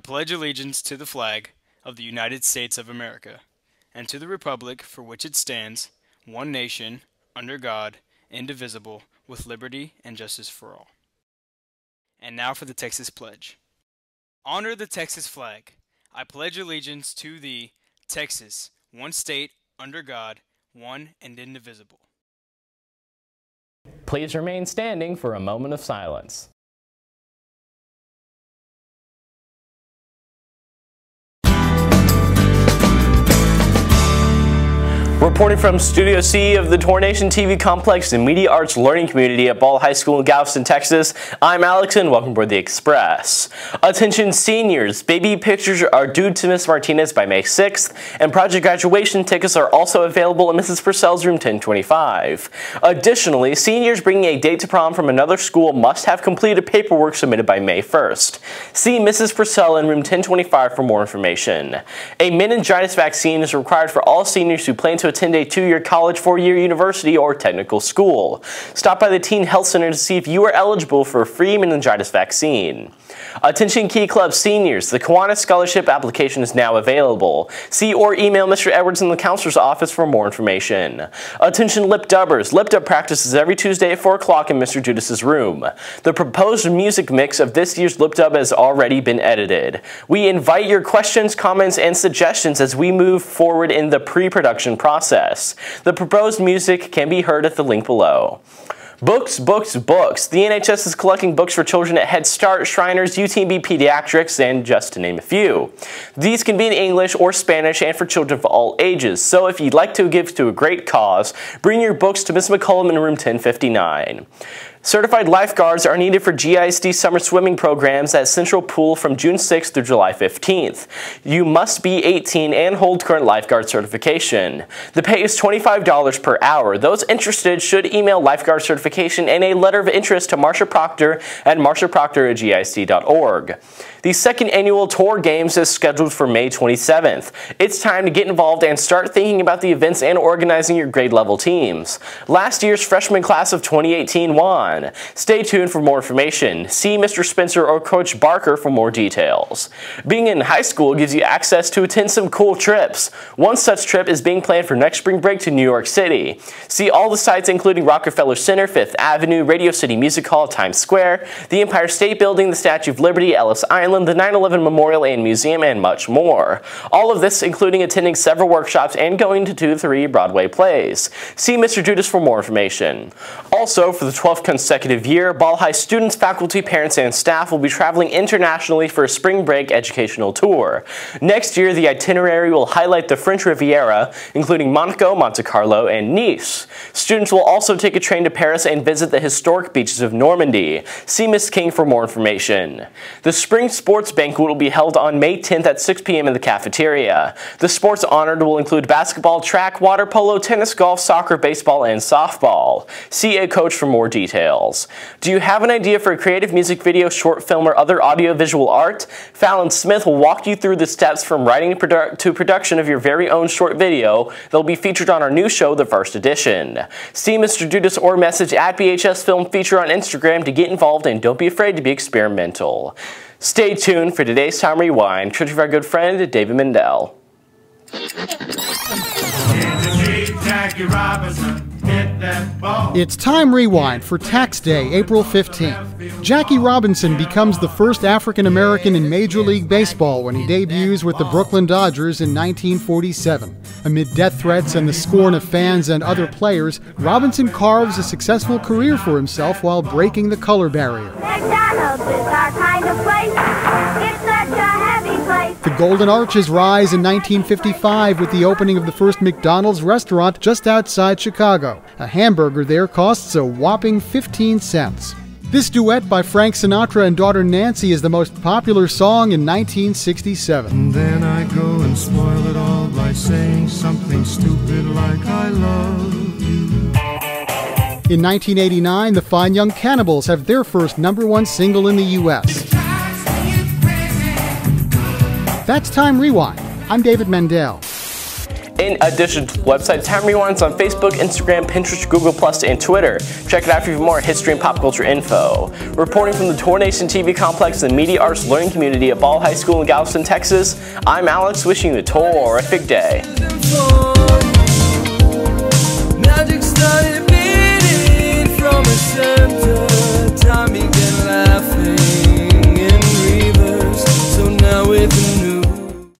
I pledge allegiance to the flag of the United States of America and to the republic for which it stands, one nation, under God, indivisible, with liberty and justice for all. And now for the Texas Pledge. Honor the Texas flag. I pledge allegiance to the Texas, one state, under God, one and indivisible. Please remain standing for a moment of silence. Reporting from Studio C of the Tornation TV complex and media arts learning community at Ball High School in Galveston, Texas, I'm Alex and welcome aboard the Express. Attention seniors, baby pictures are due to Miss Martinez by May 6th, and project graduation tickets are also available in Mrs. Purcell's room 1025. Additionally, seniors bringing a date to prom from another school must have completed paperwork submitted by May 1st. See Mrs. Purcell in room 1025 for more information. A meningitis vaccine is required for all seniors who plan to attend a two-year college, four-year university, or technical school. Stop by the Teen Health Center to see if you are eligible for a free meningitis vaccine. Attention Key Club seniors, the Kiwanis Scholarship application is now available. See or email Mr. Edwards in the counselor's office for more information. Attention Lip Dubbers, Lip Dub practices every Tuesday at 4 o'clock in Mr. Judas's room. The proposed music mix of this year's Lip Dub has already been edited. We invite your questions, comments, and suggestions as we move forward in the pre-production process. The proposed music can be heard at the link below. Books, books, books. The NHS is collecting books for children at Head Start, Shriners, UTMB Pediatrics, and just to name a few. These can be in English or Spanish and for children of all ages, so if you'd like to give to a great cause, bring your books to Ms. McCollum in room 1059. Certified lifeguards are needed for GISD summer swimming programs at Central Pool from June 6th through July 15th. You must be 18 and hold current lifeguard certification. The pay is $25 per hour. Those interested should email lifeguard certification and a letter of interest to Marsha Proctor at marshaproctor at gisd.org. The second annual Tour Games is scheduled for May 27th. It's time to get involved and start thinking about the events and organizing your grade level teams. Last year's freshman class of 2018 won. Stay tuned for more information. See Mr. Spencer or Coach Barker for more details. Being in high school gives you access to attend some cool trips. One such trip is being planned for next spring break to New York City. See all the sites including Rockefeller Center, Fifth Avenue, Radio City Music Hall, Times Square, the Empire State Building, the Statue of Liberty, Ellis Island, Island, the 9-11 Memorial and Museum, and much more. All of this including attending several workshops and going to two, three Broadway plays. See Mr. Judas for more information. Also, for the 12th consecutive year, Ball High students, faculty, parents, and staff will be traveling internationally for a spring break educational tour. Next year, the itinerary will highlight the French Riviera, including Monaco, Monte Carlo, and Nice. Students will also take a train to Paris and visit the historic beaches of Normandy. See Miss King for more information. The spring sports banquet will be held on May 10th at 6 p.m. in the cafeteria. The sports honored will include basketball, track, water polo, tennis, golf, soccer, baseball, and softball. See a coach for more details. Do you have an idea for a creative music video, short film, or other audiovisual art? Fallon Smith will walk you through the steps from writing to production of your very own short video that will be featured on our new show, The First Edition. See Mr. Judas or message at BHS Film Feature on Instagram to get involved and don't be afraid to be experimental. Stay tuned for today's Time Rewind, courtesy of our good friend, David Mendel. It's Time Rewind for Tax Day, April 15th. Jackie Robinson becomes the first African American in Major League Baseball when he debuts with the Brooklyn Dodgers in 1947. Amid death threats and the scorn of fans and other players, Robinson carves a successful career for himself while breaking the color barrier. McDonald's is our kind of place. It's Golden Arches rise in 1955 with the opening of the first McDonald's restaurant just outside Chicago. A hamburger there costs a whopping 15 cents. This duet by Frank Sinatra and daughter Nancy is the most popular song in 1967. And then I go and spoil it all by saying something stupid like I love you. In 1989, the Fine Young Cannibals have their first number one single in the U.S. That's Time Rewind. I'm David Mendel. In addition to the website, Time Rewind's on Facebook, Instagram, Pinterest, Google+, and Twitter. Check it out for even more history and pop culture info. Reporting from the Tour Nation TV complex the Media Arts Learning Community at Ball High School in Galveston, Texas, I'm Alex wishing you a terrific day.